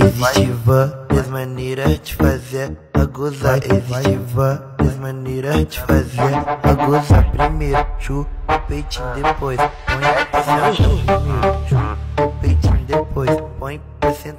Existe várias maneiras de fazer a gozar. Existe várias maneiras de fazer a gozar. Primeiro, chupa o peitinho, depois põe pra sentar. Primeiro, chupa o peitinho, depois põe pra sentar.